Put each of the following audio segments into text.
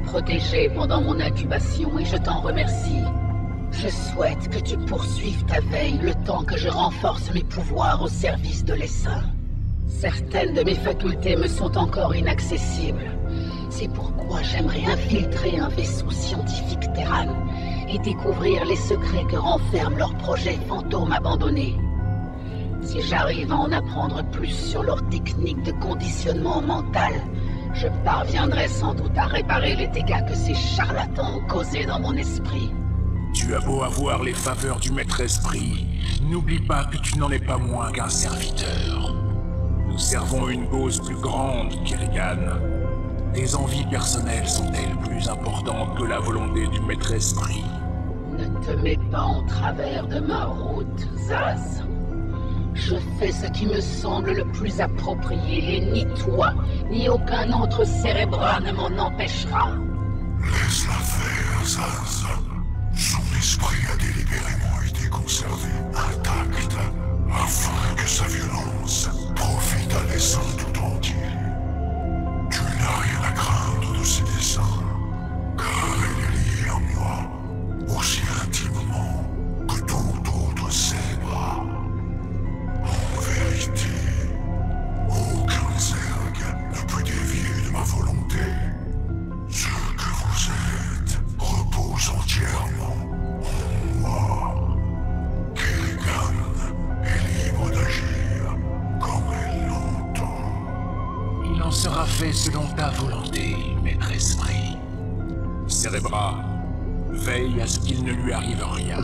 Protégé pendant mon incubation et je t'en remercie. Je souhaite que tu poursuives ta veille le temps que je renforce mes pouvoirs au service de l'essaim. Certaines de mes facultés me sont encore inaccessibles. C'est pourquoi j'aimerais infiltrer un vaisseau scientifique Terran et découvrir les secrets que renferment leurs projets fantômes abandonnés. Si j'arrive à en apprendre plus sur leurs techniques de conditionnement mental, je parviendrai sans doute à réparer les dégâts que ces charlatans ont causés dans mon esprit. Tu as beau avoir les faveurs du maître esprit, n'oublie pas que tu n'en es pas moins qu'un serviteur. Nous servons une cause plus grande, Kerrigan. Tes envies personnelles sont-elles plus importantes que la volonté du maître esprit? Ne te mets pas en travers de ma route, Zaz. Je fais ce qui me semble le plus approprié, et ni toi, ni aucun autre cérébra ne m'en empêchera. Laisse-la faire, Zaz. Son esprit a délibérément été conservé intact afin que sa violence profite à l'essaim tout entier. Tu n'as rien à craindre de ses desseins, Veille à ce qu'il ne lui arrive rien.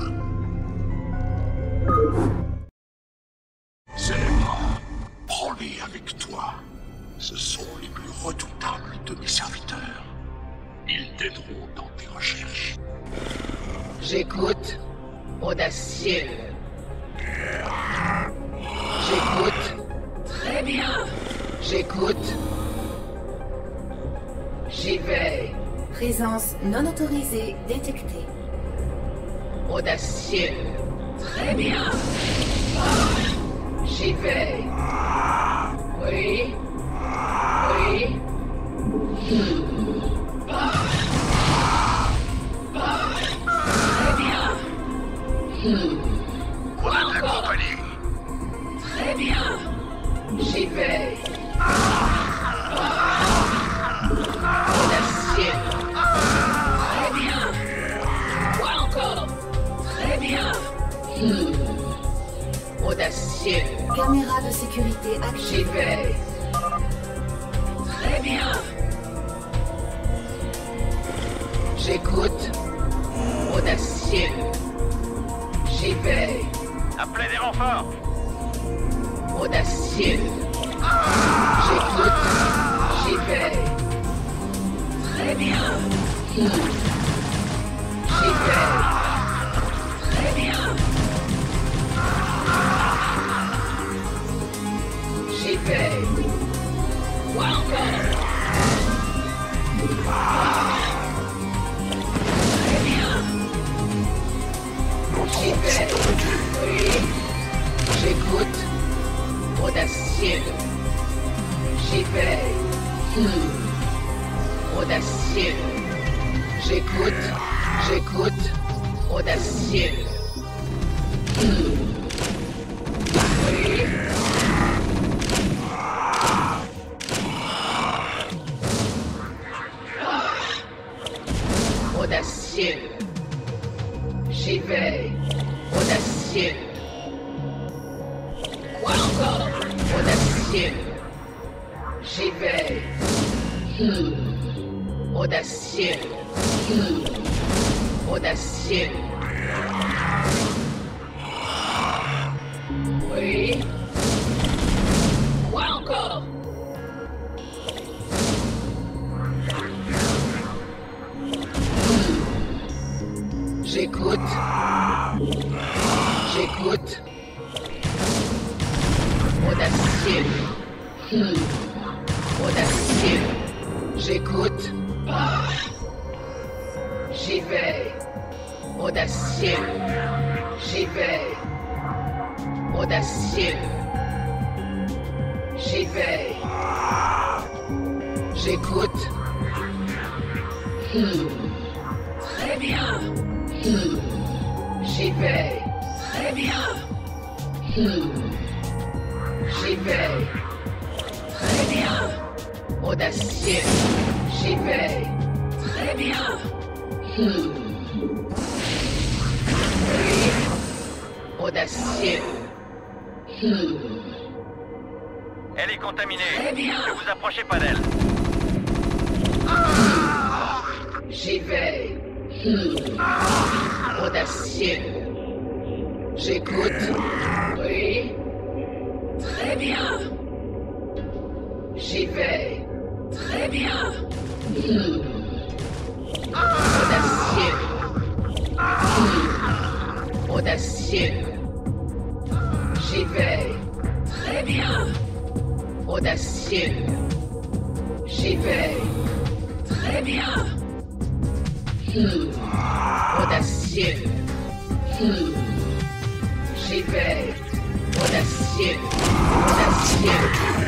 Autorisée détectée. Audacieux. Très bien. J'y vais. Oui. Oui. Très bien. Bien. Hmm. Audacieux. Caméra de sécurité J'y activée. vais. Très bien. J'écoute. Audacieux. J'y vais. Appelez des renforts Audacieux. J'écoute. J'y vais. Très bien. Hmm. J'y vais. J'écoute. J'écoute. Audacieux. Hmm. J'écoute. J'y vais. Audacieux. J'y vais. Audacieux. J'y vais. J'écoute. Très bien. J'y vais. Très bien. J'y vais. Très bien. Audacieux. J'y vais. Très bien. Oui. Audacieux. Elle est contaminée. Très bien. Ne vous approchez pas d'elle. J'y vais. Audacieux. J'écoute. Oui. Très bien. J'y vais. Très bien. Audacieux. Audacieux. J'y vais. Très bien. Audacieux. J'y vais. Très bien. Audacieux. J'y vais. Audacieux. Audacieux. J'écoute.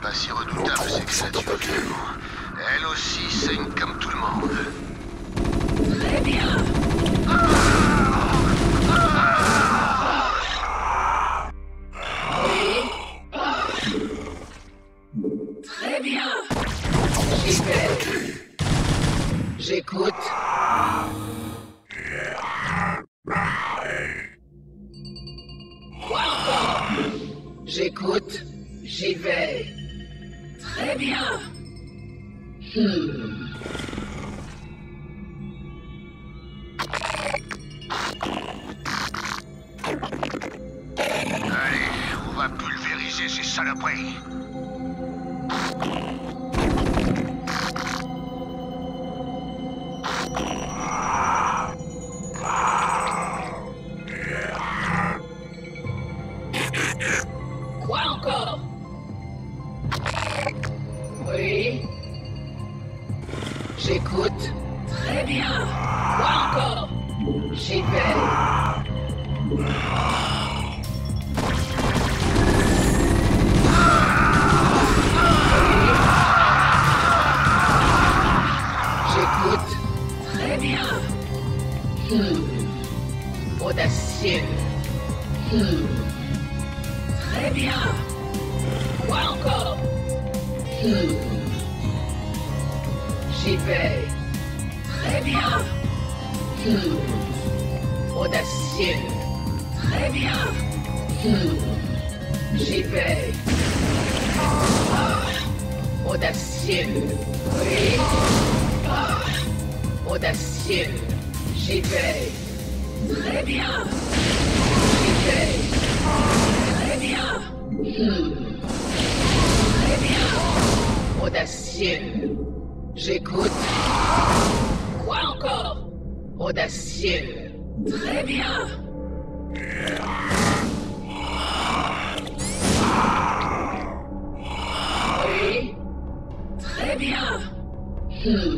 pas si redoutable ces créatures finalement. Elles aussi saignent comme tout le monde. Très bien. Très bien. Allez, on va pulvériser ces saloperies. J'écoute. Très bien. Quoi encore? J'y vais. J'y vais. Très bien. Audacieux. Très bien. J'y vais. Audacieux. Oui. Audacieux. J'y vais. Très bien. J'y vais. Très bien. Très bien. Audacieux. J'écoute. Quoi encore? Audacieux. Très bien. Oui. Très bien. Oui.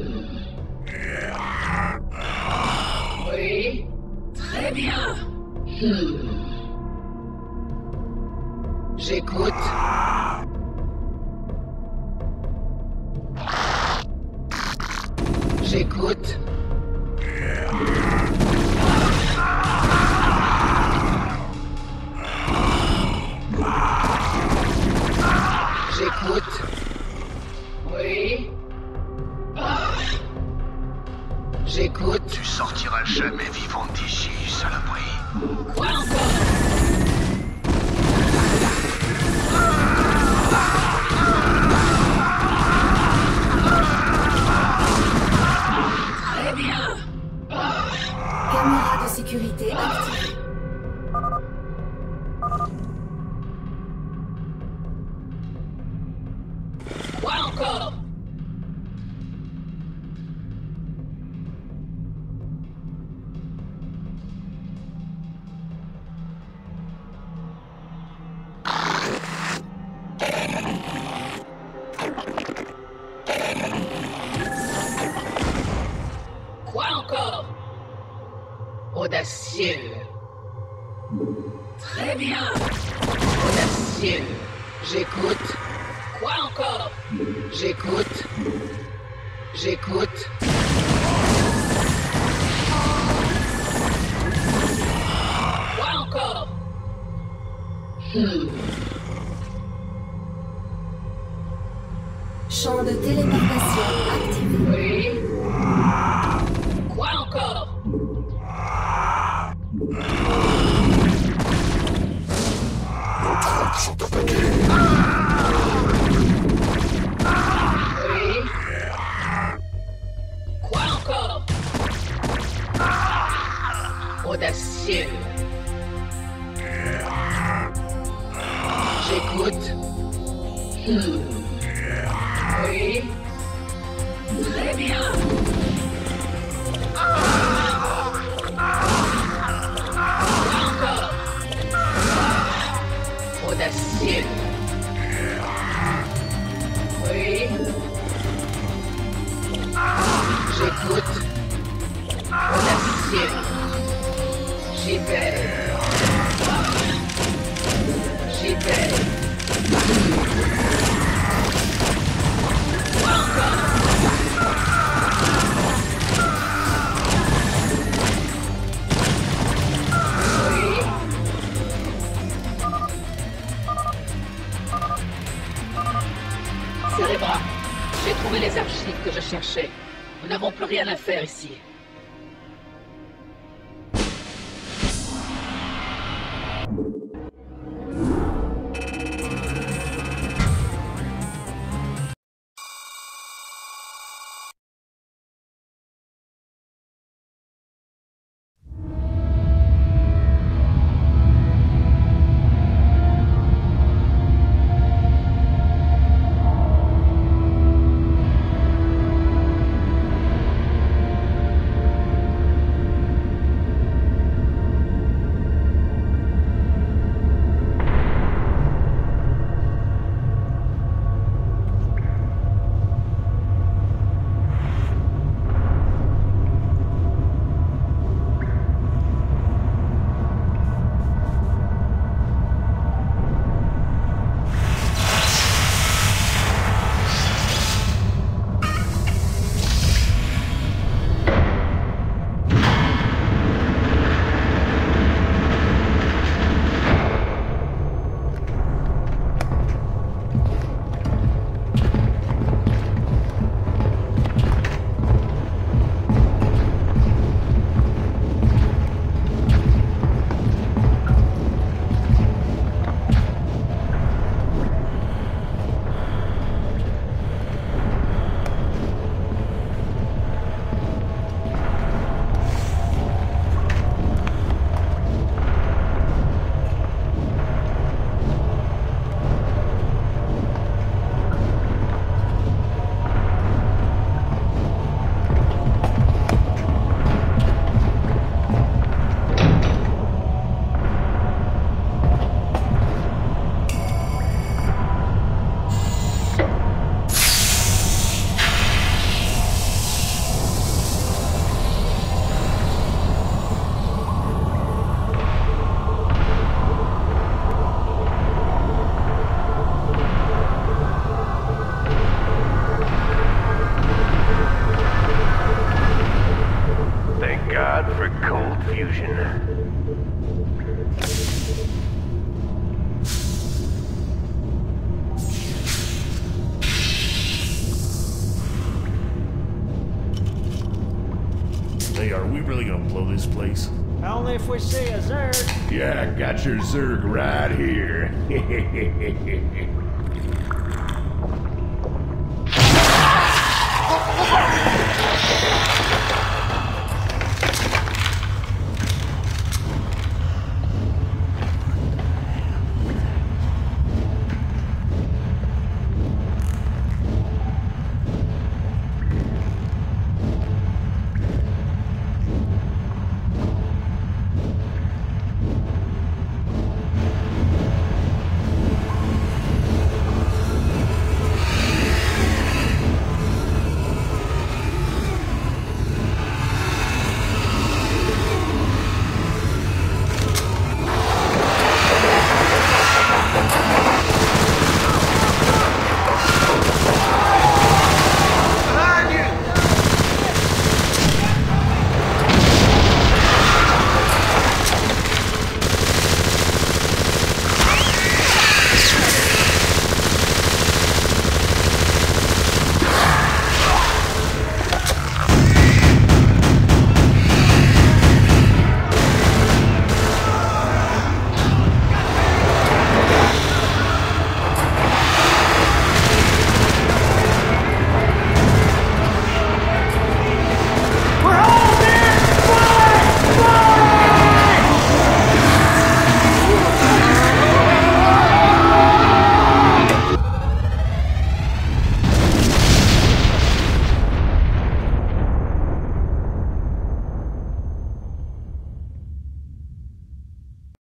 Quoi encore? J'écoute. J'écoute. Quoi encore? Hmm. Champ de téléportation activé. J'écoute. Audacieux. J'y vais. Rien à faire ici. Hey, are we really gonna blow this place? Only if we see a Zerg. Yeah, got your Zerg right here.